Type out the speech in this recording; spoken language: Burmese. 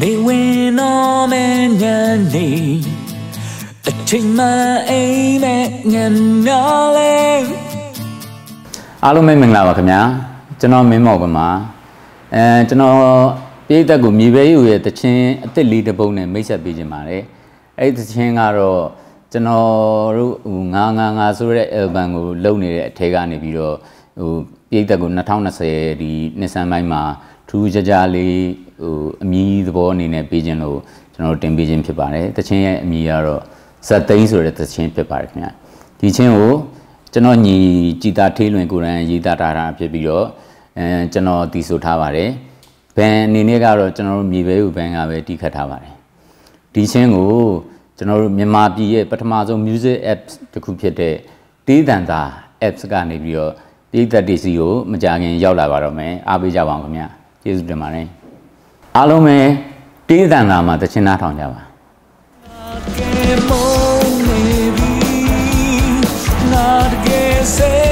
နေဝင်တော့မယ်ညနေအချိန်မှအိမ်မဲ့ငန်နာလေအားလုံးပဲမင်္ဂလာပါခင်ဗျာကျွန်တော်မင်းမော်ကမှာအဲကျွန်တော်ပြည်သက်ကိုမြေပဲယူရဲ့တခြင်းအစ်စ်လေးတစ်ပုဒ်နဲ့မိတ်ဆက်ပေးခြင်းပါတယ်အဲ့ဒီတခြင်းကတော့ကျွန်တော်တို့ဟို995ဆိုတဲ့ album ကိုလုပ်နေတဲ့အထက်ကနေပြီးတော့ဟိုပြည်သက်ကို2020ဒီနှစ်ဆန်းပိုင်းမှာထူးခြားခြားလေး ဟိုအမီးသဘောအနေနဲ့ပေးခြင်းလို့ကျွန်တော်တင်ပေးခြင်းဖြစ်ပါတယ်တခြင်းရဲ့အမီးကတော့ဇက်သိန်းဆိုတဲ့တခြင်းဖြစ်ပါတယ်ခင်ဗျာဒီခြင်းကိုကျွန်တော်ညီကြည်တာထေးလွင်ကိုရန်ရေးသားထားတာဖြစ်ပြီးတော့အဲကျွန်တော်တည်ဆိုထားပါတယ်ဘန်အနေနဲ့ကတော့ကျွန်တော်တို့မြေပဲဥဘန်ကပဲတီးခတ်ထားပါတယ်ဒီချင်းကိုကျွန်တော်တို့မြန်မာပြည်ရဲ့ပထမဆုံး music apps တစ်ခုဖြစ်တဲ့တေးတန်တာ apps ကနေပြီးတော့ပြည်သက်တစီကိုမကြခင်ရောက်လာပါတော့မယ်အားပေးကြပါအောင်ခင်ဗျာကျေးဇူးတင်ပါတယ် အားလုံးပဲတေးတန်တာမှာတချင်းသားထောင်ကြပါ que mon maybe not que say